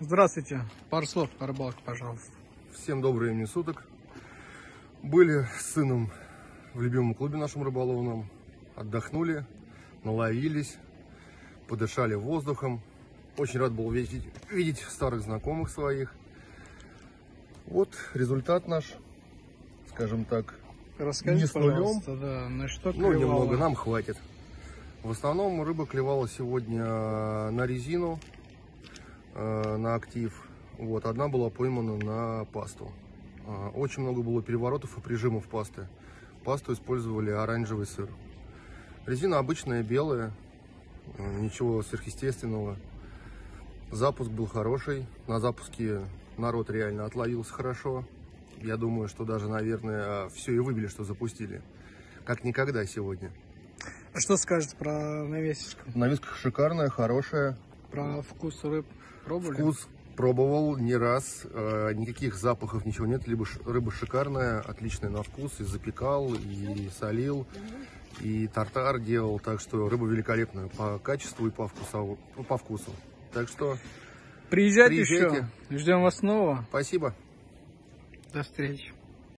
Здравствуйте. Пару слов о рыбалке, пожалуйста. Всем доброго времени суток. Были с сыном в любимом клубе нашем рыболовном. Отдохнули, наловились, подышали воздухом. Очень рад был видеть, видеть старых знакомых своих. Вот результат наш, скажем так. Расскажите, Не с нулем. да, на что Ну, немного, нам хватит. В основном рыба клевала сегодня на резину, э, на актив. Вот, одна была поймана на пасту. А, Очень много было переворотов и прижимов пасты. Пасту использовали оранжевый сыр. Резина обычная, белая, э, ничего сверхъестественного. Запуск был хороший. На запуске народ реально отловился хорошо. Я думаю, что даже, наверное, все и выбили, что запустили. Как никогда сегодня. А Что скажете про навесишку? Навеска шикарная, хорошая. Про вкус рыб пробовали? Вкус пробовал не раз. э, Никаких запахов, ничего нет. Либо рыба шикарная, отличная на вкус. И запекал, и солил, и тартар делал. Так что рыба великолепная по качеству и по вкусу. ну, по вкусу. Так что Приезжайте, Приезжайте. еще. Ждем вас снова. спасибо. До встречи.